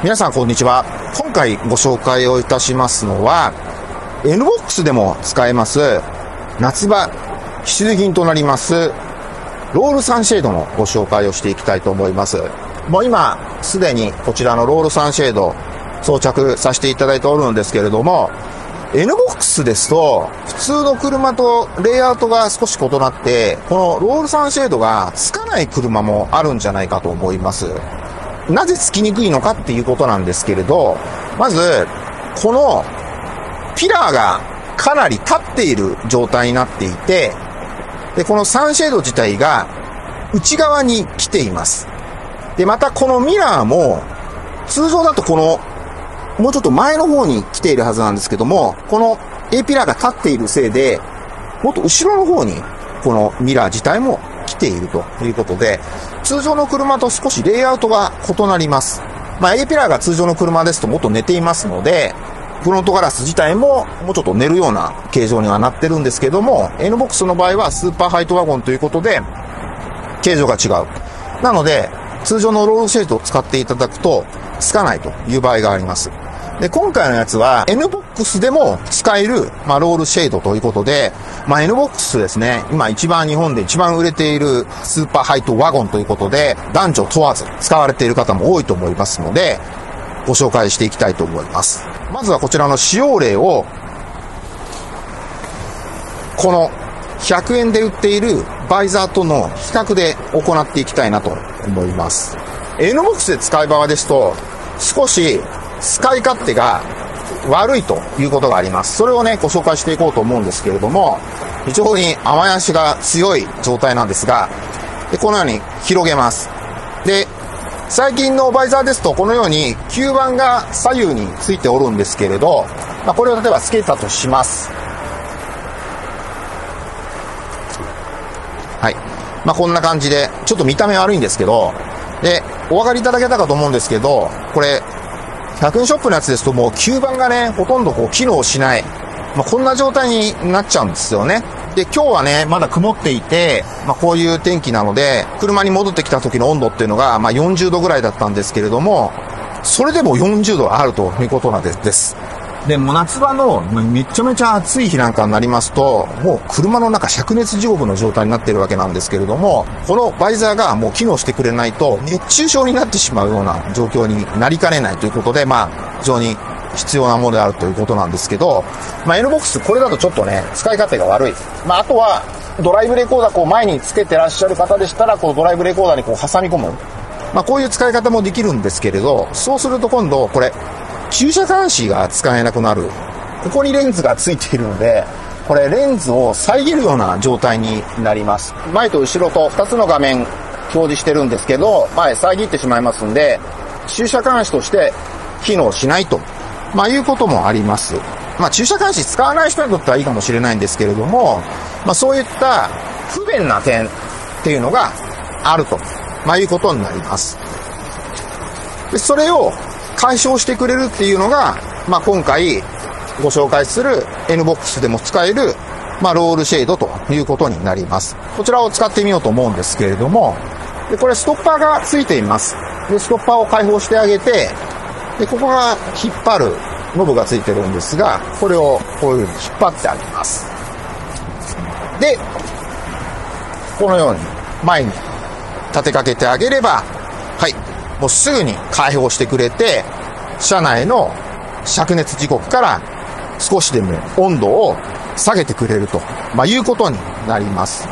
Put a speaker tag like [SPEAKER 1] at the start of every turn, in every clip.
[SPEAKER 1] 皆さんこんにちは。今回ご紹介をいたしますのは、NBOX でも使えます、夏場必需品となります、ロールサンシェードのご紹介をしていきたいと思います。もう今、すでにこちらのロールサンシェード装着させていただいておるんですけれども、NBOX ですと、普通の車とレイアウトが少し異なって、このロールサンシェードがつかない車もあるんじゃないかと思います。なぜつきにくいのかっていうことなんですけれど、まず、このピラーがかなり立っている状態になっていて、で、このサンシェード自体が内側に来ています。で、またこのミラーも、通常だとこの、もうちょっと前の方に来ているはずなんですけども、この A ピラーが立っているせいで、もっと後ろの方に、このミラー自体もているということで、通常の車と少しレイアウトが異なります。まあ、A ピラーが通常の車ですともっと寝ていますので、フロントガラス自体ももうちょっと寝るような形状にはなってるんですけども、NBOX の場合はスーパーハイトワゴンということで、形状が違う。なので、通常のロールシェイトを使っていただくと、つかないという場合があります。で、今回のやつは NBOX でも使える、まあ、ロールシェードということで、まあ、NBOX ですね、今一番日本で一番売れているスーパーハイトワゴンということで、男女問わず使われている方も多いと思いますので、ご紹介していきたいと思います。まずはこちらの使用例を、この100円で売っているバイザーとの比較で行っていきたいなと思います。NBOX で使う側ですと、少し使い勝手が悪いということがあります。それをね、ご紹介していこうと思うんですけれども、非常に雨足が強い状態なんですが、でこのように広げます。で、最近のバイザーですと、このように吸盤が左右についておるんですけれど、まあ、これを例えばつけたとします。はい。まあ、こんな感じで、ちょっと見た目悪いんですけど、で、お分かりいただけたかと思うんですけど、これ、100円ショップのやつですともう吸盤がね、ほとんどこう機能しない。まあ、こんな状態になっちゃうんですよね。で、今日はね、まだ曇っていて、まあ、こういう天気なので、車に戻ってきた時の温度っていうのが、まあ、40度ぐらいだったんですけれども、それでも40度あるということなんです。で、もう夏場のめちゃめちゃ暑い日なんかになりますと、もう車の中灼熱地獄の状態になっているわけなんですけれども、このバイザーがもう機能してくれないと、熱中症になってしまうような状況になりかねないということで、まあ、非常に必要なものであるということなんですけど、まあ、NBOX これだとちょっとね、使い勝手が悪い。まあ、あとは、ドライブレコーダーこう前につけてらっしゃる方でしたら、こうドライブレコーダーにこう挟み込む。まあ、こういう使い方もできるんですけれど、そうすると今度、これ、駐車監視が使えなくなる。ここにレンズがついているので、これレンズを遮るような状態になります。前と後ろと2つの画面表示してるんですけど、前遮ってしまいますんで、駐車監視として機能しないと、まあいうこともあります。まあ駐車監視使わない人にとってはいいかもしれないんですけれども、まあそういった不便な点っていうのがあると、まあいうことになります。で、それを解消してくれるっていうのが、まあ、今回ご紹介する NBOX でも使える、まあ、ロールシェードということになります。こちらを使ってみようと思うんですけれども、でこれストッパーがついています。で、ストッパーを開放してあげて、で、ここが引っ張るノブがついてるんですが、これをこういうふうに引っ張ってあげます。で、このように前に立てかけてあげれば、もうすぐに開放してくれて、車内の灼熱時刻から少しでも温度を下げてくれると、まあ、いうことになります。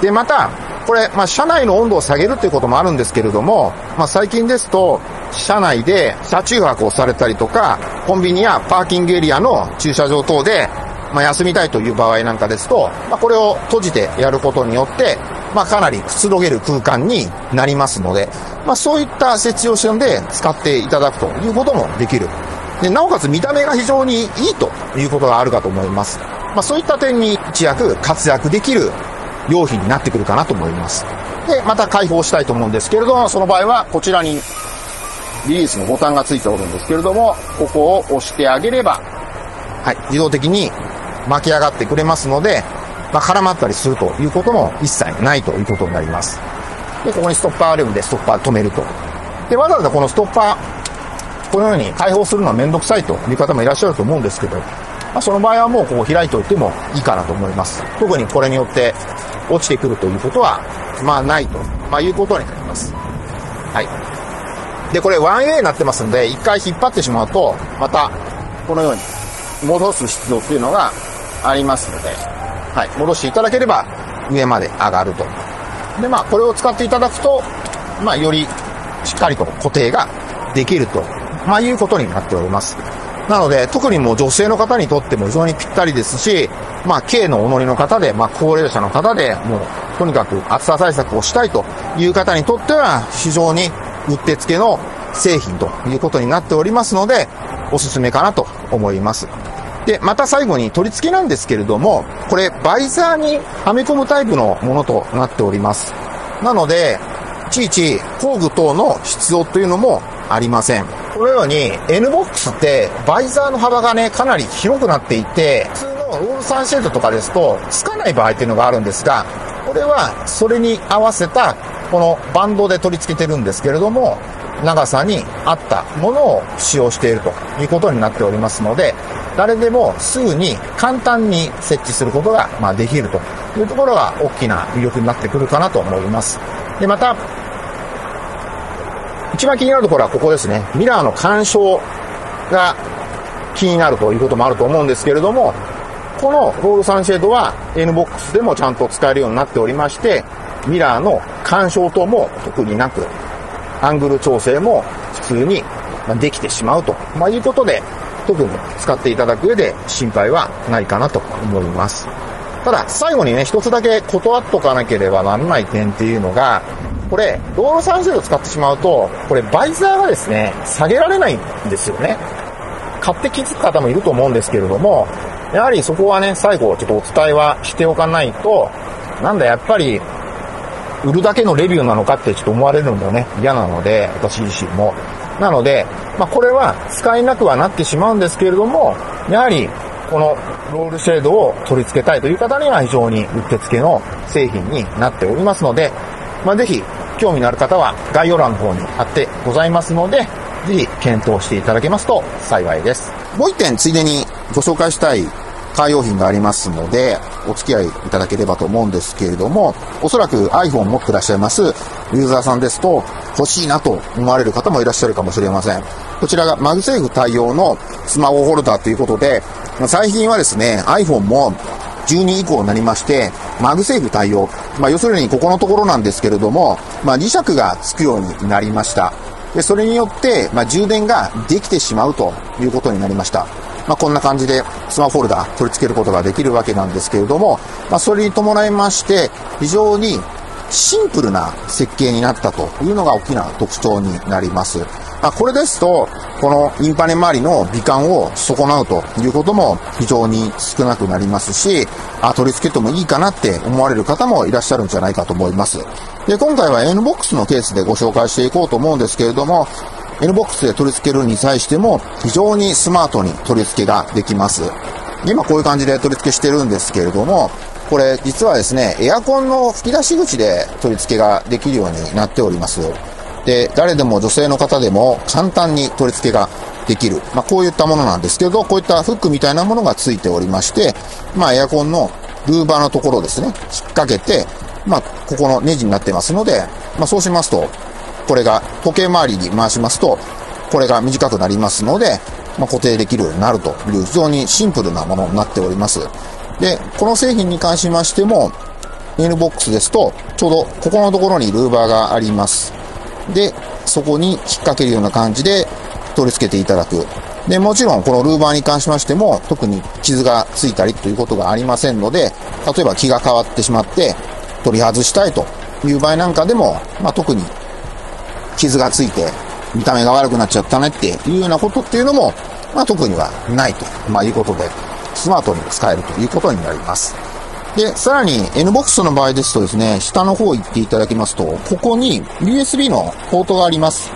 [SPEAKER 1] で、また、これ、まあ、車内の温度を下げるということもあるんですけれども、まあ、最近ですと、車内で車中泊をされたりとか、コンビニやパーキングエリアの駐車場等で、まあ、休みたいという場合なんかですと、まあ、これを閉じてやることによって、まあ、かなりくつろげる空間になりますので、まあ、そういった設置をしてで使っていただくということもできる。でなおかつ見た目が非常にいいということがあるかと思います。まあ、そういった点に一躍活躍できる用品になってくるかなと思います。で、また開放したいと思うんですけれども、その場合はこちらにリリースのボタンがついておるんですけれども、ここを押してあげれば、はい、自動的に巻き上がってくれますので、まあ、絡まったりするということも一切ないということになります。で、ここにストッパーあるんで、ストッパー止めると。で、わざわざこのストッパーこのように開放するのはめんどくさいという方もいらっしゃると思うんですけど、まあ、その場合はもうここ開いておいてもいいかなと思います。特にこれによって落ちてくるということは、まあないと、まあ、いうことになります。はい。で、これ 1way になってますんで、一回引っ張ってしまうと、また、このように戻す必要っていうのがありますので、はい。戻していただければ上まで上がると。で、まあ、これを使っていただくと、まあ、よりしっかりと固定ができると、まあ、いうことになっております。なので、特にもう女性の方にとっても非常にぴったりですし、まあ、軽のお乗りの方で、まあ、高齢者の方で、もう、とにかく暑さ対策をしたいという方にとっては、非常にうってつけの製品ということになっておりますので、おすすめかなと思います。で、また最後に取り付けなんですけれども、これ、バイザーにはめ込むタイプのものとなっております。なので、いちいち工具等の必要というのもありません。このように N ボックスってバイザーの幅がね、かなり広くなっていて、普通のロールサンシェードとかですと、つかない場合っていうのがあるんですが、これはそれに合わせたこのバンドで取り付けてるんですけれども、長さに合ったものを使用しているということになっておりますので、誰でもすぐに簡単に設置することが、まできるというところが大きな魅力になってくるかなと思います。で、また、一番気になるところはここですね。ミラーの干渉が気になるということもあると思うんですけれども、このロールサンシェードは NBOX でもちゃんと使えるようになっておりまして、ミラーの干渉等も特になく、アングル調整も普通にできてしまうと、まあ、いうことで、特に使っていただく上で心配はないかなと思います。ただ、最後にね、一つだけ断っとかなければならない点っていうのが、これ、道路3セを使ってしまうと、これ、バイザーがですね、下げられないんですよね。買って気づく方もいると思うんですけれども、やはりそこはね、最後ちょっとお伝えはしておかないと、なんだ、やっぱり、売るだけのレビューなのかってちょっと思われるのもね、嫌なので、私自身も。なので、まあ、これは使えなくはなってしまうんですけれども、やはり、このロールシェードを取り付けたいという方には非常にうってつけの製品になっておりますので、まあ、ぜひ、興味のある方は概要欄の方に貼ってございますので、ぜひ検討していただけますと幸いです。もう一点ついでにご紹介したいカー用品がありますので、お付き合いいただければと思うんですけれども、おそらく iPhone 持ってらっしゃいますユーザーさんですと、欲しいなと思われる方もいらっしゃるかもしれません。こちらが MagSafe 対応のスマホホルダーということで、最近はですね、iPhone も12以降になりまして、 MagSafe 対応。まあ、要するにここのところなんですけれども、まあ、磁石がつくようになりました。で、それによって、まあ、充電ができてしまうということになりました。まあ、こんな感じでスマホホルダ取り付けることができるわけなんですけれども、まあ、それに伴いまして、非常にシンプルな設計になったというのが大きな特徴になります。まあ、これですと、このインパネ周りの美観を損なうということも非常に少なくなりますし、あ、取り付けてもいいかなって思われる方もいらっしゃるんじゃないかと思います。で、今回は NBOX のケースでご紹介していこうと思うんですけれども、NBOX で取り付けるに際しても非常にスマートに取り付けができます。今こういう感じで取り付けしてるんですけれども、これ実はですね、エアコンの吹き出し口で取り付けができるようになっております。で、誰でも女性の方でも簡単に取り付けができる。まあ、こういったものなんですけど、こういったフックみたいなものが付いておりまして、まあ、エアコンのルーバーのところですね、引っ掛けて、まあ、ここのネジになってますので、まあ、そうしますと、これが時計回りに回しますと、これが短くなりますので、まあ、固定できるようになるという非常にシンプルなものになっております。で、この製品に関しましても、N ボックスですと、ちょうどここのところにルーバーがあります。で、そこに引っ掛けるような感じで取り付けていただく。で、もちろんこのルーバーに関しましても、特に傷がついたりということがありませんので、例えば気が変わってしまって取り外したいという場合なんかでも、まあ、特に傷がついて見た目が悪くなっちゃったねっていうようなことっていうのも、まあ、特にはないと、まあ、いうことで、スマートに使えるということになります。で、さらに NBOX の場合ですとですね、下の方行っていただきますと、ここに USB のポートがあります。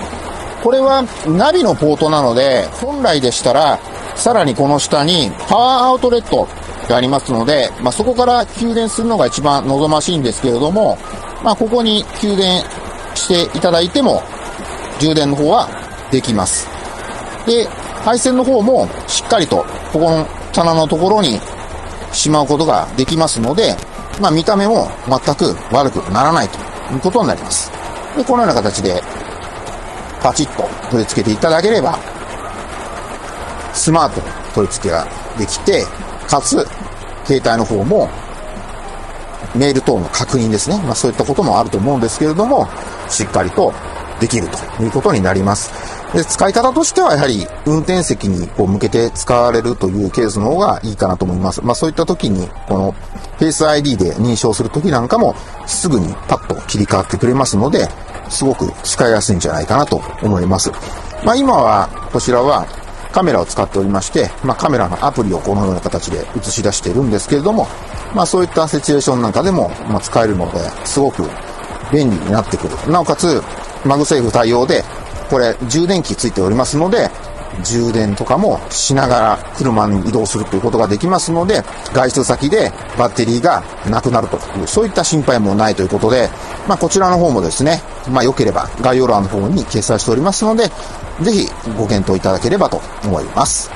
[SPEAKER 1] これはナビのポートなので、本来でしたら、さらにこの下にパワーアウトレットがありますので、まあ、そこから給電するのが一番望ましいんですけれども、まあ、ここに給電していただいても、充電の方はできます。で、配線の方もしっかりと、ここの棚のところにしまうことができますので、まあ見た目も全く悪くならないということになります。で、このような形で、パチッと取り付けていただければ、スマートに取り付けができて、かつ、携帯の方も、メール等の確認ですね。まあそういったこともあると思うんですけれども、しっかりとできるということになります。で、使い方としてはやはり運転席にこう向けて使われるというケースの方がいいかなと思います。まあそういった時に、この Face ID で認証する時なんかもすぐにパッと切り替わってくれますので、すごく使いやすいんじゃないかなと思います。まあ今は、こちらはカメラを使っておりまして、まあ、カメラのアプリをこのような形で映し出しているんですけれども、まあ、そういったシチュエーションなんかでも、ま使えるので、すごく便利になってくる。なおかつ、 MagSafe 対応で、これ充電器ついておりますので、充電とかもしながら車に移動するということができますので、外出先でバッテリーがなくなるという、そういった心配もないということで、まあこちらの方もですね、まあ良ければ概要欄の方に掲載しておりますので、ぜひご検討いただければと思います。